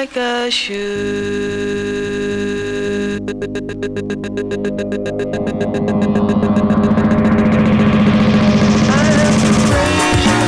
like a shoe. I love the